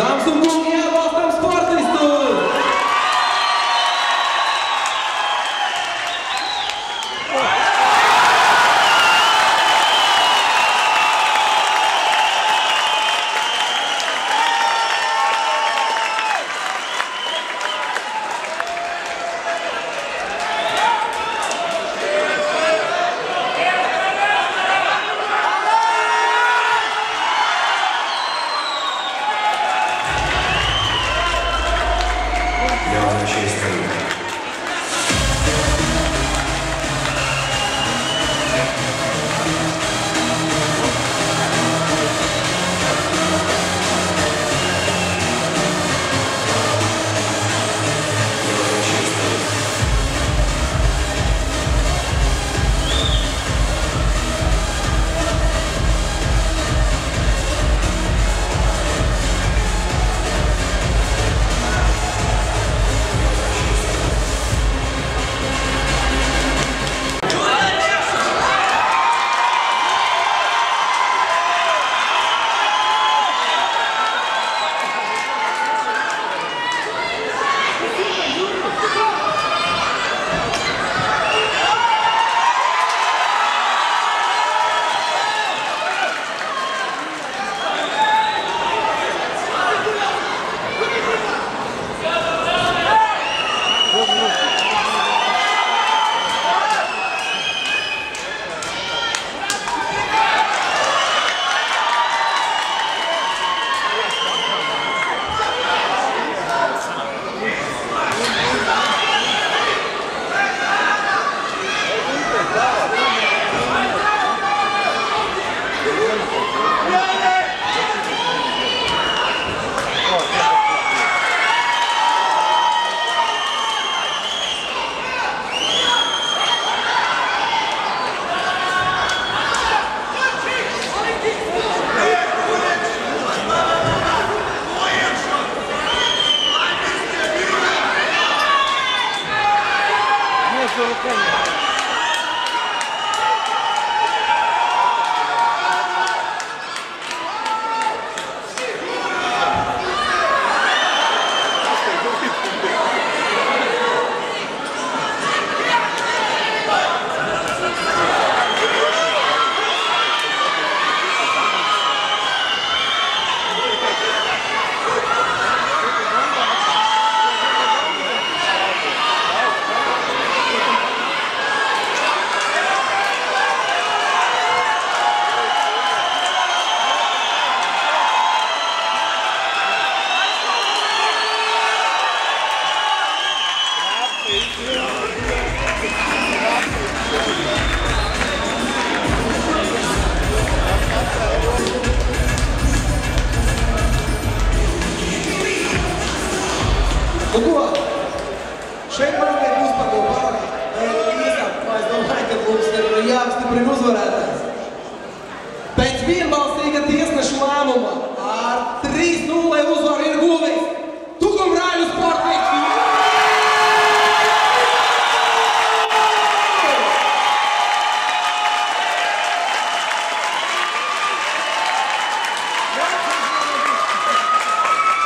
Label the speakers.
Speaker 1: I'm the Guten. Manchester.
Speaker 2: Nu ko, šeit mazliet uzpago pāri. Īsāk, es domāju, ka mums ir jāapstiprina uzvarētājs. Pēc